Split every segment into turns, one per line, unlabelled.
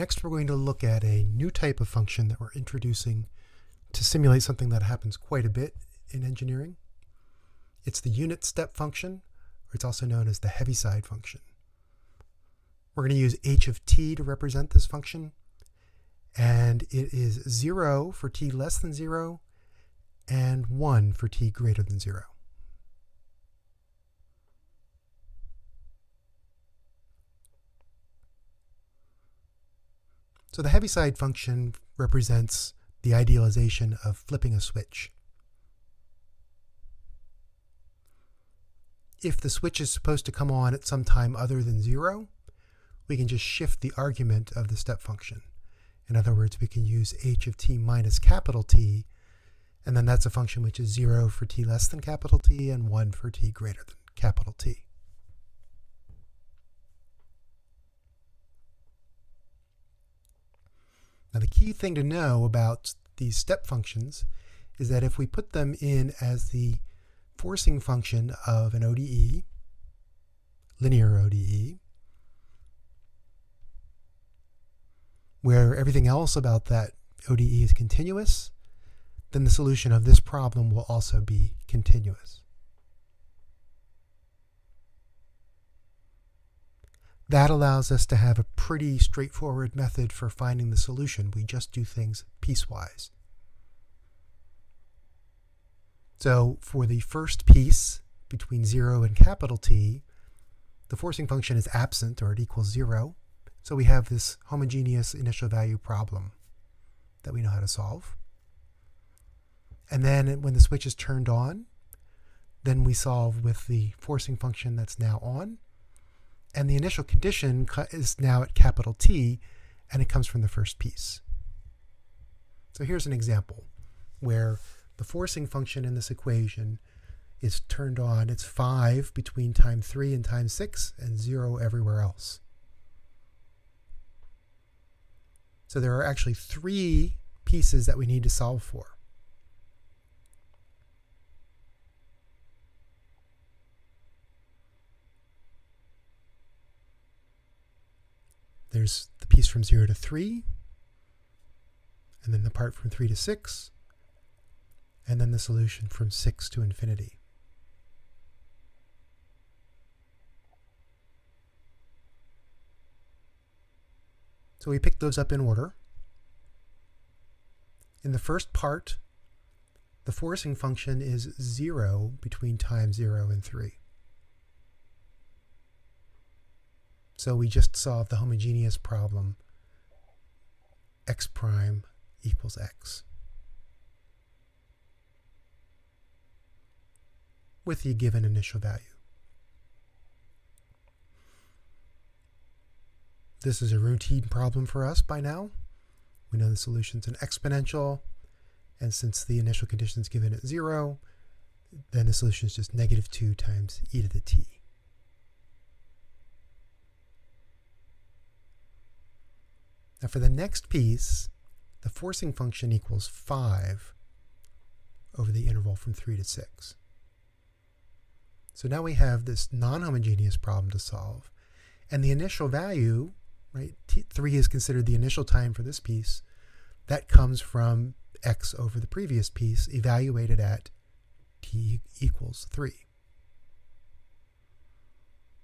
Next, we're going to look at a new type of function that we're introducing to simulate something that happens quite a bit in engineering. It's the unit step function, or it's also known as the Heaviside function. We're going to use h of t to represent this function, and it is 0 for t less than 0 and 1 for t greater than 0. So the Heaviside function represents the idealization of flipping a switch. If the switch is supposed to come on at some time other than zero, we can just shift the argument of the step function. In other words, we can use h of t minus capital T, and then that's a function which is 0 for t less than capital T and 1 for t greater than capital T. Now the key thing to know about these step functions is that if we put them in as the forcing function of an ODE, linear ODE, where everything else about that ODE is continuous, then the solution of this problem will also be continuous. That allows us to have a pretty straightforward method for finding the solution. We just do things piecewise. So for the first piece between 0 and capital T, the forcing function is absent or it equals 0. So we have this homogeneous initial value problem that we know how to solve. And then when the switch is turned on, then we solve with the forcing function that's now on and the initial condition is now at capital T, and it comes from the first piece. So here's an example where the forcing function in this equation is turned on. It's 5 between time 3 and time 6, and 0 everywhere else. So there are actually three pieces that we need to solve for. There's the piece from 0 to 3, and then the part from 3 to 6, and then the solution from 6 to infinity. So we pick those up in order. In the first part, the forcing function is 0 between time 0 and 3. So we just solved the homogeneous problem x prime equals x. with the given initial value. This is a routine problem for us by now. We know the solution is an exponential, and since the initial condition is given at 0, then the solution is just negative 2 times e to the t. Now for the next piece, the forcing function equals 5 over the interval from 3 to 6. So now we have this non-homogeneous problem to solve. And the initial value, right, t 3 is considered the initial time for this piece. That comes from x over the previous piece evaluated at t equals 3.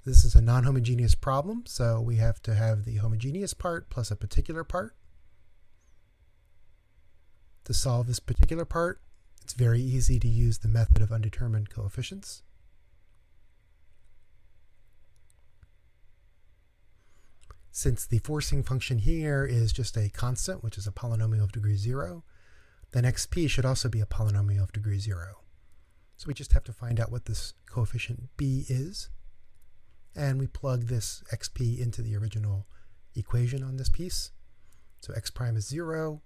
This is a non-homogeneous problem, so we have to have the homogeneous part plus a particular part. To solve this particular part, it's very easy to use the method of undetermined coefficients. Since the forcing function here is just a constant, which is a polynomial of degree 0, then xp should also be a polynomial of degree 0. So we just have to find out what this coefficient b is and we plug this xp into the original equation on this piece. So x prime is 0,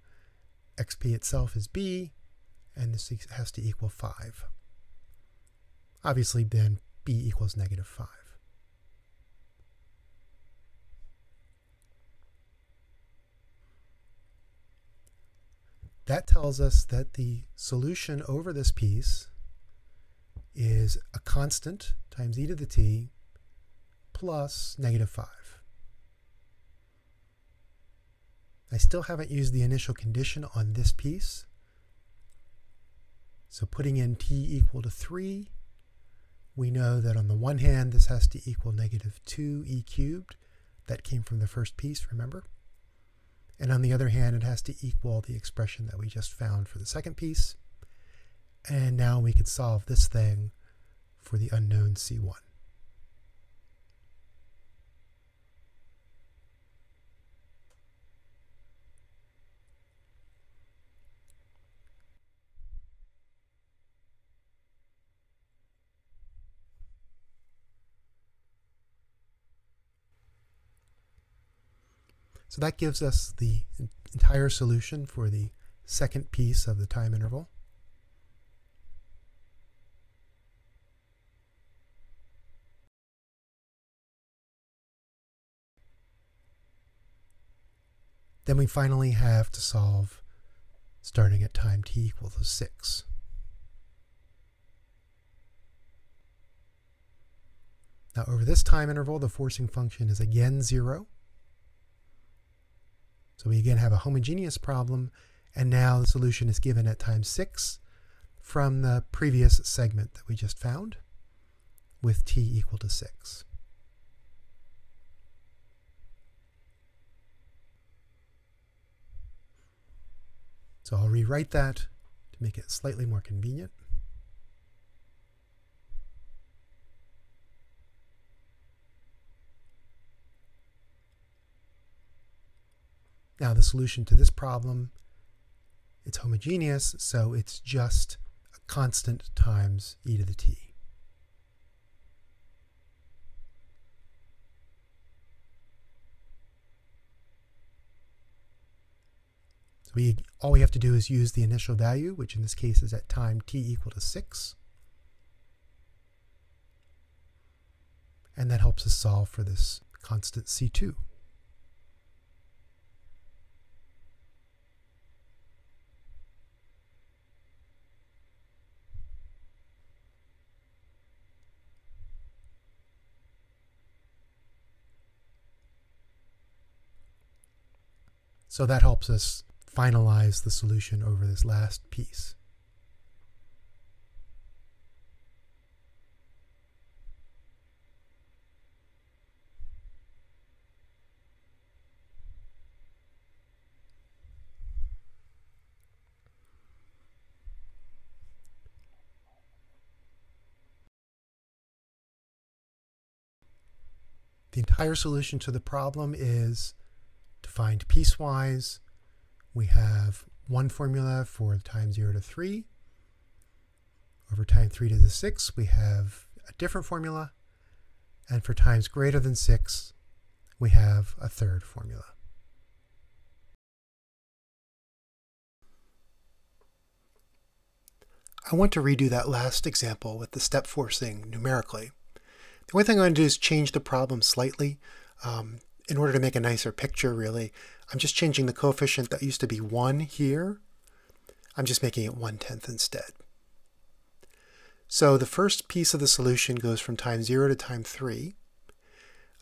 xp itself is b, and this has to equal 5. Obviously, then b equals negative 5. That tells us that the solution over this piece is a constant times e to the t plus negative 5. I still haven't used the initial condition on this piece. So putting in t equal to 3, we know that on the one hand this has to equal negative 2e cubed. That came from the first piece, remember? And on the other hand, it has to equal the expression that we just found for the second piece. And now we can solve this thing for the unknown C1. That gives us the entire solution for the second piece of the time interval. Then we finally have to solve starting at time t equals 6. Now over this time interval, the forcing function is again 0. So we again have a homogeneous problem, and now the solution is given at time 6 from the previous segment that we just found with t equal to 6. So I'll rewrite that to make it slightly more convenient. Now the solution to this problem, it's homogeneous, so it's just a constant times e to the t. So we, all we have to do is use the initial value, which in this case is at time t equal to 6. And that helps us solve for this constant c2. So that helps us finalize the solution over this last piece. The entire solution to the problem is defined piecewise. We have one formula for time 0 to 3. Over time 3 to the 6, we have a different formula. And for times greater than 6, we have a third formula. I want to redo that last example with the step forcing numerically. The only thing I'm going to do is change the problem slightly. Um, in order to make a nicer picture, really, I'm just changing the coefficient that used to be 1 here. I'm just making it 1 tenth instead. So the first piece of the solution goes from time 0 to time 3.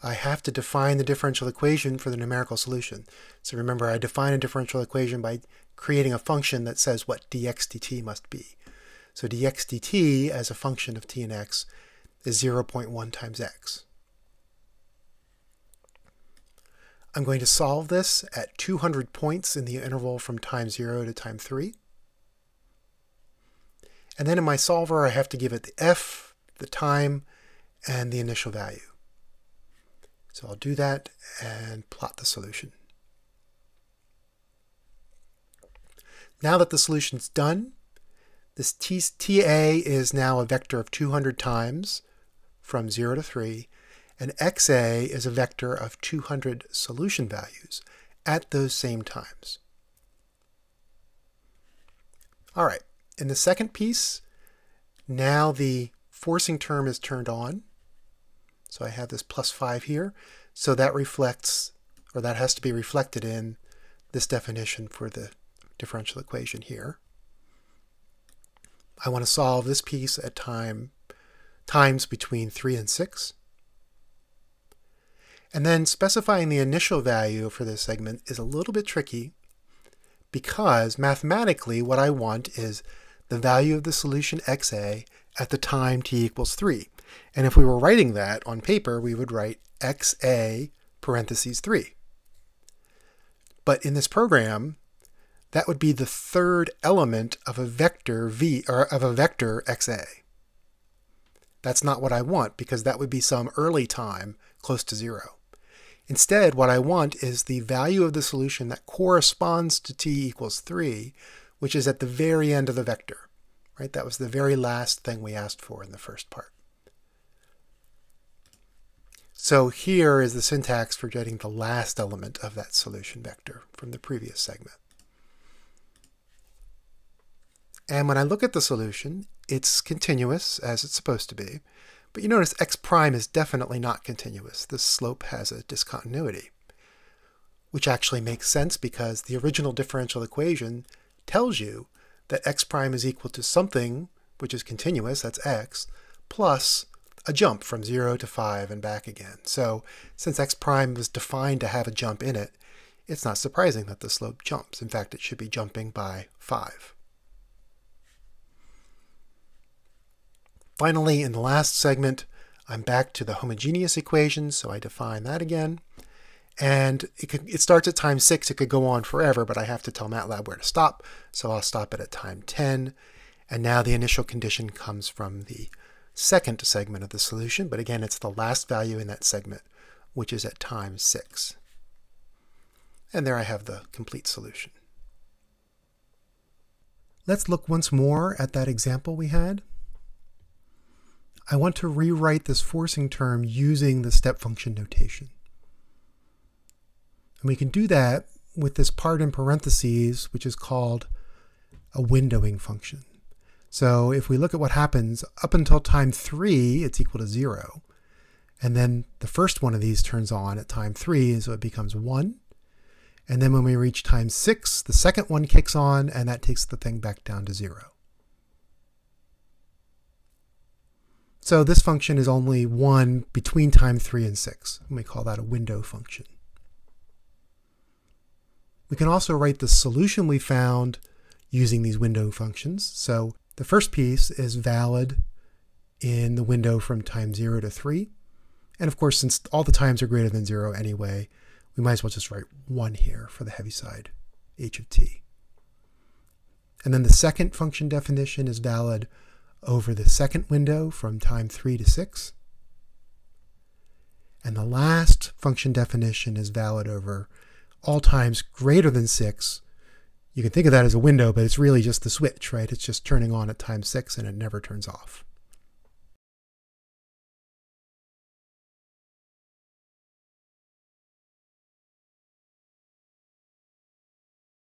I have to define the differential equation for the numerical solution. So remember, I define a differential equation by creating a function that says what dx dt must be. So dx dt as a function of t and x is 0.1 times x. I'm going to solve this at 200 points in the interval from time 0 to time 3. And then in my solver, I have to give it the f, the time, and the initial value. So I'll do that and plot the solution. Now that the solution's done, this TA is now a vector of 200 times from 0 to 3, and XA is a vector of 200 solution values at those same times. All right, in the second piece, now the forcing term is turned on. So I have this plus 5 here. So that reflects, or that has to be reflected in this definition for the differential equation here. I want to solve this piece at time times between 3 and 6. And then specifying the initial value for this segment is a little bit tricky because mathematically what I want is the value of the solution xa at the time t equals 3. And if we were writing that on paper, we would write xa parentheses 3. But in this program, that would be the third element of a vector v or of a vector xa. That's not what I want because that would be some early time close to zero. Instead, what I want is the value of the solution that corresponds to t equals 3, which is at the very end of the vector. Right? That was the very last thing we asked for in the first part. So here is the syntax for getting the last element of that solution vector from the previous segment. And when I look at the solution, it's continuous as it's supposed to be. But you notice x prime is definitely not continuous. The slope has a discontinuity, which actually makes sense because the original differential equation tells you that x prime is equal to something which is continuous, that's x, plus a jump from 0 to 5 and back again. So since x prime was defined to have a jump in it, it's not surprising that the slope jumps. In fact, it should be jumping by 5. Finally, in the last segment, I'm back to the homogeneous equation, so I define that again. And it, could, it starts at time 6. It could go on forever, but I have to tell MATLAB where to stop, so I'll stop it at time 10. And now the initial condition comes from the second segment of the solution, but again, it's the last value in that segment, which is at time 6. And there I have the complete solution. Let's look once more at that example we had. I want to rewrite this forcing term using the step function notation. And we can do that with this part in parentheses, which is called a windowing function. So if we look at what happens, up until time 3, it's equal to 0. And then the first one of these turns on at time 3, so it becomes 1. And then when we reach time 6, the second one kicks on, and that takes the thing back down to 0. So this function is only one between time 3 and 6. And we call that a window function. We can also write the solution we found using these window functions. So the first piece is valid in the window from time 0 to 3. And of course, since all the times are greater than 0 anyway, we might as well just write 1 here for the Heaviside, h of t. And then the second function definition is valid over the second window from time 3 to 6. And the last function definition is valid over all times greater than 6. You can think of that as a window, but it's really just the switch, right? It's just turning on at time 6 and it never turns off.